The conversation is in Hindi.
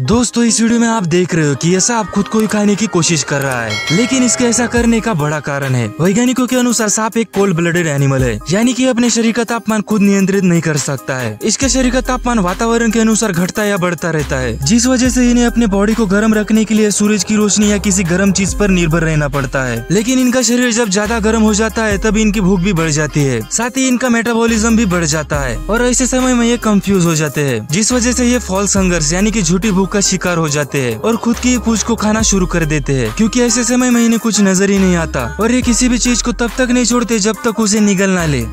दोस्तों, इस वीडियो में आप देख रहे हो कि ऐसा आप खुद को ही खाने की कोशिश कर रहा है। लेकिन इसके ऐसा करने का बड़ा कारण है। वैज्ञानिकों के अनुसार सांप एक कोल्ड ब्लडेड एनिमल है, यानी कि अपने शरीर का तापमान खुद नियंत्रित नहीं कर सकता है। इसके शरीर का तापमान वातावरण के अनुसार घटता या बढ़ता रहता है, जिस वजह से इन्हें अपने बॉडी को गर्म रखने के लिए सूरज की रोशनी या किसी गर्म चीज़ पर निर्भर रहना पड़ता है। लेकिन इनका शरीर जब ज़्यादा गर्म हो जाता है तब इनकी भूख भी बढ़ जाती है। साथ ही इनका मेटाबॉलिज्म भी बढ़ जाता है, और ऐसे समय में ये कंफ्यूज हो जाते हैं, जिस वजह से ये फॉल्स संघर्ष यानी कि झूठी भूख का शिकार हो जाते हैं और खुद की पूछ को खाना शुरू कर देते हैं। क्योंकि ऐसे समय में इन्हें कुछ नज़र ही नहीं आता और ये किसी भी चीज़ को तब तक नहीं छोड़ते जब तक उसे निगल ना ले।